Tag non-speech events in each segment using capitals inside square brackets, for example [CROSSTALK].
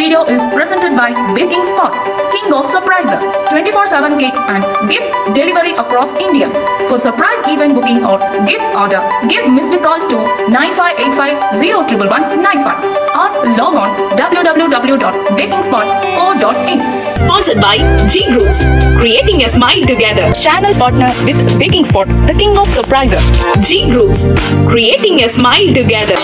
video is presented by Baking Spot, King of Surpriser, 24/7 cakes and gift delivery across India. For surprise event booking or gifts order, give missed call to 9585 or log on www.bakingspot.co.in. Sponsored by G Groups, creating a smile together. Channel partner with Baking Spot, the king of surpriser. G Groups, creating a smile together.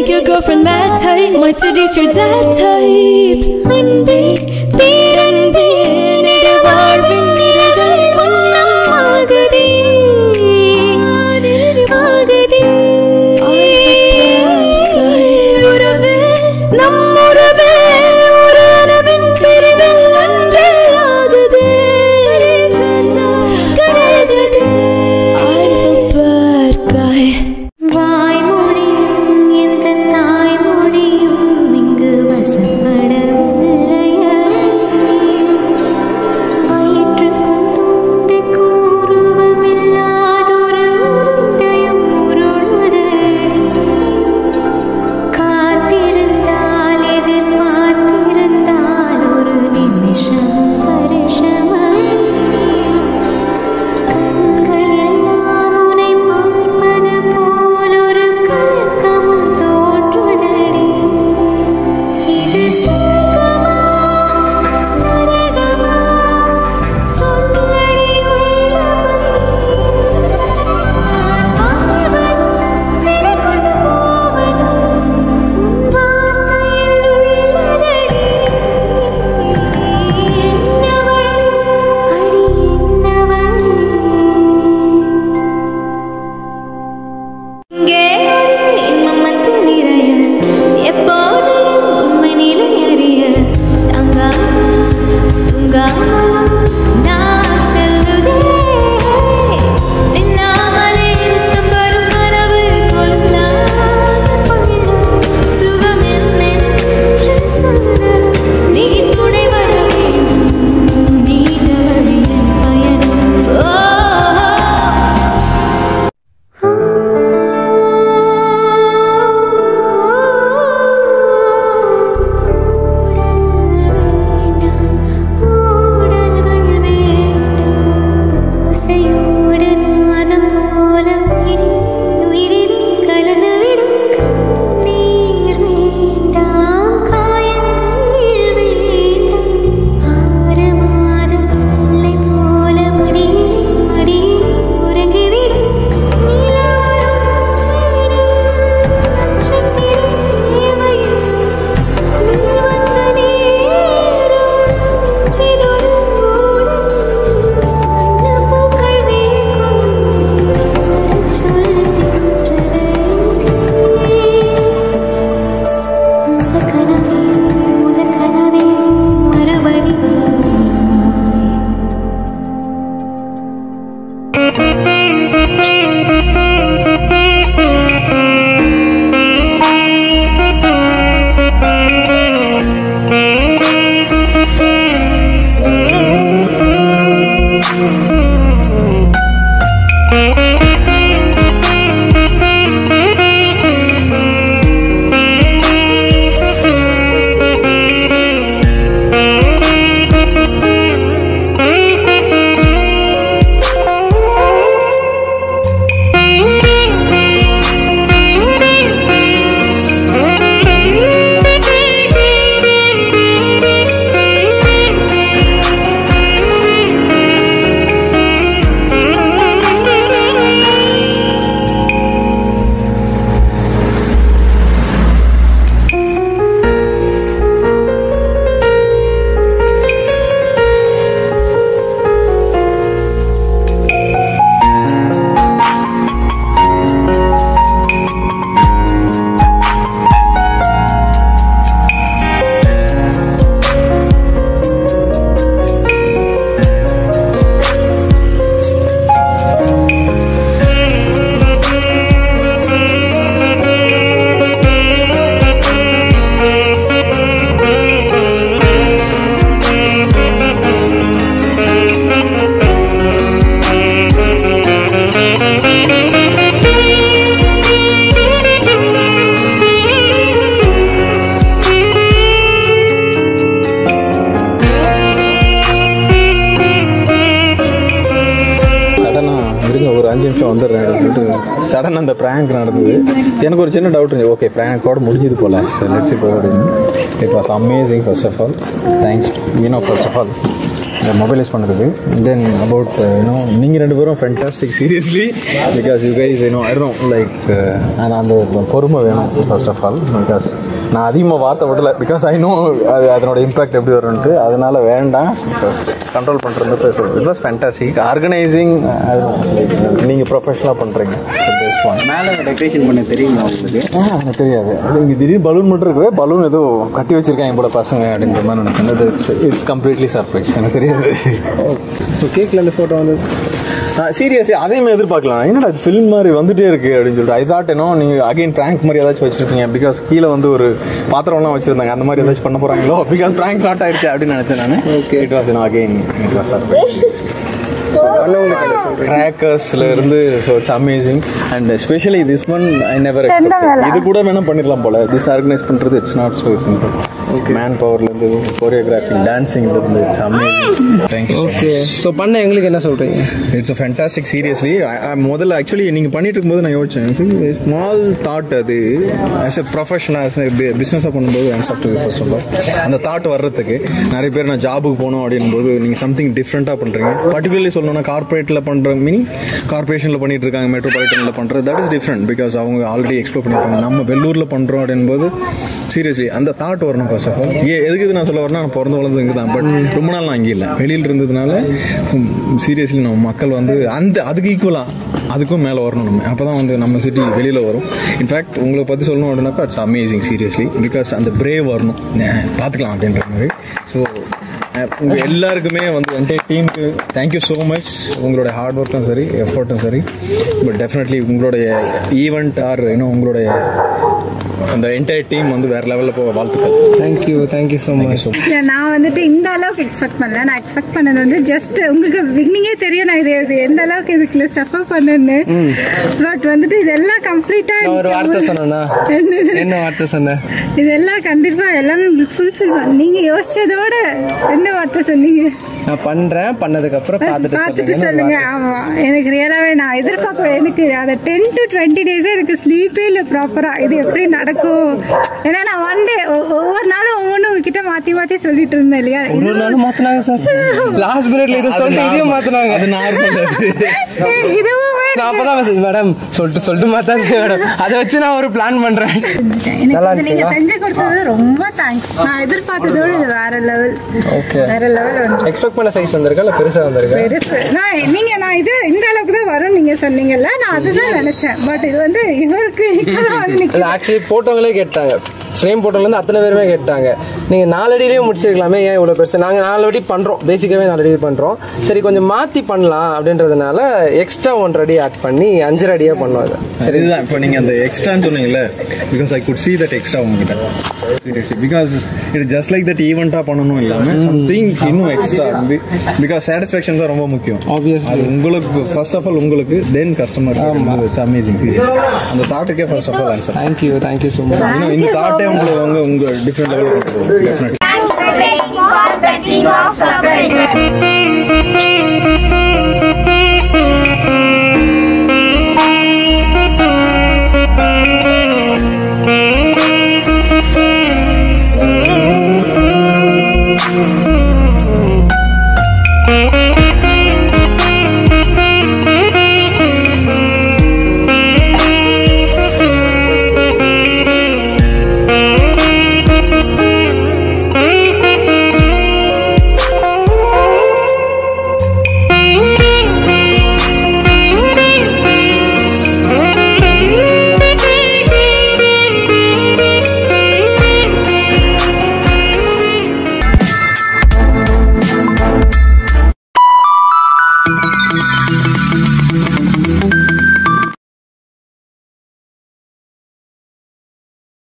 make your girlfriend mad type. Might seduce your dad type. I'm big, big. எனக்கு ஒரு சின்ன doubt இருந்துச்சு okay plan கூட முடிஞ்சது போல. Sir let's இப்போ it was amazing first of all thanks you know first of all இந்த mobilise பண்ணுறது தென் அபவுட் யூனோ நீங்கள் ரெண்டு பேரும் fantastic seriously because you guys you know I don't like அந்த பொறுமை வேணும் ஃபர்ஸ்ட் ஆஃப் ஆல் பிகாஸ் நான் அதிகமாக வார்த்தை விடல. பிகாஸ் ஐ நோ அது அதனோட இம்பாக்ட் எப்படி வரும்ன்ட்டு. அதனால வேண்டாம். கண்ட்ரோல் பண்ணுறது பேசுகிறோம் இட் வாஸ் ஃபென்டாஸ்டிக் ஆர்கனைசிங் நீங்கள் ப்ரொஃபஷனலாக பண்ணுறீங்க மேலே டெக்கரேஷன் பண்ண தெரியுமா உங்களுக்கு? எனக்கு தெரியாது. இங்கே திடீர்னு பலூன் மட்டும் இருக்கவே பலூன் ஏதோ கட்டி வச்சிருக்காங்க போல பசங்க அப்படின்ற மாதிரி நினைச்சேன் அது இட்ஸ் கம்ப்ளீட்லி சர்ப்ரைஸ் எனக்கு தெரியாது. ஸோ கேக்கில் அந்த ஃபோட்டோ வந்து சீரியஸ்லி அதையும் எதிர்பார்க்கலாம். என்னடா ஃபிலிம் மாதிரி வந்துட்டே இருக்கு அப்படின்னு சொல்லிட்டு. ஐ தாட் நீங்கள் அகைன் prank மாதிரி ஏதாச்சும் வச்சிருப்பீங்க. பிகாஸ் கீழே வந்து ஒரு பாத்திரம்லாம் வச்சிருந்தாங்க. அந்த மாதிரி ஏதாச்சும் பண்ண போறாங்களோ? பிகாஸ் prank ஸ்டார்ட் ஆயிடுச்சு அப்படின்னு நினைச்சேன் நான். Okay it was again it was surprise கிராக்கர்ஸ்ல இருந்து so it's amazing and especially this one I never இது கூட வேணா பண்ணிடலாம் போல. திஸ் ஆர்கனைஸ் பண்றது it's not so simple man பவர்ல இருந்து கோரியோகிராஃபி டான்சிங்ல இருந்து it's amazing thank you okay so பண்ண எங்களுக்கு என்ன சொல்கிறீங்க இட்ஸ் அ ஃபேண்டாஸ்டிக் சீரியஸ்லி முதல்ல ஆக்சுவலி நீங்கள் பண்ணிட்டு இருக்கும்போது நான் யோசிச்சேன். ஸ்மால் தாட் அது. ஆஸ் எ ப்ரொஃபஷனல் ஆஸ் பிஸ்னஸாக பண்ணும்போது hands off to first of all அந்த தாட் வர்றதுக்கு நிறைய பேர் நான் ஜாபுக்கு போகணும் அப்படின் போது நீங்கள் சம்திங் டிஃப்ரெண்ட்டாக பண்ணுறீங்க பர்டிகுலர்லி சொல்லணும்னா கார்பரேட்டில் பண்ணுற மீனிங் கார்பரேஷனில் பண்ணிட்டு இருக்காங்க மெட்ரோபாலிட்டனில் பண்ணுறது தட் இஸ் டிஃப்ரெண்ட் பிகாஸ் அவங்க ஆல்ரெடி எக்ஸ்ப்ளோர் பண்ணியிருக்காங்க. நம்ம வெள்ளூரில் பண்ணுறோம் அப்படின்போது சீரியஸ்லி அந்த தாட் வரணும் ஃபர்ஸ்ட் ஆஃப் ஆல் ஏ எதுக்கு இது நான் சொல்ல வரேன்னா நான் பிறந்து வளர்ந்து இங்கே தான் பட் ரொம்ப நாள் நான் அங்கே இல்லை. வெளியில் இருந்ததுனால சீரியஸ்லி நம்ம மக்கள் வந்து அந்த அதுக்கு ஈக்குவலாக அதுக்கும் மேலே வரணும் நம்ம. அப்போ தான் வந்து நம்ம சிட்டி வெளியில் வரும். இன்ஃபேக்ட் உங்களை பற்றி சொல்லணும் அப்படின்னாக்கா இட்ஸ் அமேசிங் சீரியஸ்லி பிகாஸ் அந்த பிரேவ் வரணும். பார்த்துக்கலாம் அப்படின்ற மாதிரி. ஸோ உங்கள் எல்லாருக்குமே வந்து என்டைய டீமுக்கு தேங்க்யூ ஸோ மச் உங்களுடைய ஹார்ட் ஒர்க்கும் சரி எஃபர்ட்டும் சரி. பட் டெஃபினெட்லி உங்களுடைய ஈவெண்ட் ஆர் இன்னும் உங்களுடைய அந்த என்டையர் டீம் வந்து வேற லெவலில் போக வாழ்த்துக்கள். தேங்க்யூ தேங்க்யூ ஸோ மச் இல்ல, நான் வந்துட்டு இந்த அளவுக்கு எக்ஸ்பெக்ட் பண்ணல. நான் எக்ஸ்பெக்ட் பண்ணது வந்து ஜஸ்ட் உங்களுக்கு பிகினிங்கே தெரியும். நான் இது இது எந்த அளவுக்கு இதுக்குள்ள சஃபர் பண்ணேன்னு. பட் வந்துட்டு இதெல்லாம் கம்ப்ளீட்டா ஒரு வார்த்தை சொன்னேன்னா என்ன வார்த்தை சொன்னேன் இதெல்லாம் கண்டிப்பா எல்லாமே உங்களுக்கு ஃபுல்ஃபில் பண்ண நீங்க யோசிச்சதோட என்ன வார்த்தை சொன்னீங்க? நான் பண்றேன். பண்ணதுக்கு அப்புறம் பார்த்துட்டு பார்த்துட்டு சொல்லுங்க. சொல்லுங்க. ஆமா. எனக்கு ரியலாவே நான் எதிர்பார்க்க எனக்கு அந்த டென் டு டுவெண்ட்டி டேஸே எனக்கு ஸ்லீப்பே இல்லை ப்ராப்பரா இது எப்படி நடக்கும். ஏன்னா நான் ஒன் டே ஒவ்வொரு நாளும் ஒவ்வொன்றும் உங்ககிட்ட மாத்தி மாத்தி சொல்லிட்டு இருந்தேன் இல்லையா? ஒரு நாளும் மாத்தினாங்க சார் லாஸ்ட் பீரியட்ல இது சொல்லிட்டு இதையும் மாத்தினாங்க. அது நார்மல். இதுவுமே நான் அப்பதான் மெசேஜ் மேடம் சொல்லிட்டு சொல்லிட்டு மாத்தாதீங்க மேடம் அதை வச்சு நான் ஒரு பிளான் பண்றேன். நீங்க இருந்துச்சுங்களா? செஞ்சு கொடுத்தது ரொம்ப தேங்க்ஸ் நான் எதிர்பார்த்ததோட இது வேற லெவல் ஓகே வேற லெவல் வந்து எக்ஸ்பெக்ட் பண்ண சைஸ் வந்திருக்கா இல்ல பெருசா வந்திருக்கா? பெருசு. நான் நீங்க நான் இது இந்த வரும் நீங்க சொன்னீங்கல்ல நான் அதுதான் நினைச்சேன். பட் இது வந்து இவருக்கு [LAUGHS] ஆக்சுவலி போட்டவங்களே கேட்டாங்க. ஃப்ரேம் போட்டோல இருந்து அத்தனை பேருமே கேட்டாங்க. நீங்க நாலடியிலேயே முடிச்சிருக்கலாமே ஏன் இவ்வளவு பெருசு? நாங்க நாலு அடி பண்றோம். பேசிக்காவே நாலு அடி பண்றோம். சரி கொஞ்சம் மாத்தி பண்ணலாம் அப்படின்றதுனால எக்ஸ்ட்ரா ஒன்றரை அடி ஆட் பண்ணி அஞ்சரை அடியா பண்ணோம் அதை. சரி. இதுதான் இப்போ நீங்கள் அந்த எக்ஸ்ட்ரான்னு சொன்னீங்கல்ல because I could see that extra உங்ககிட்ட. Because it just like that ஈவெண்ட்டாக பண்ணணும் இல்லாமல் சம்திங் இன்னும் எக்ஸ்ட்ரா பிகாஸ் சாட்டிஸ்ஃபேக்ஷன் தான் ரொம்ப முக்கியம். அது உங்களுக்கு ஃபர்ஸ்ட் ஆஃப் ஆல் உங்களுக்கு தென் கஸ்டமர் இட்ஸ் அமேசிங் அந்த தாட்டுக்கே first of all answer thank you thank you so much இந்த தாட்டே உங்களை உங்க உங்க டிஃப்ரெண்ட் லெவலில் கொண்டு போகும் டெஃபினெட்லி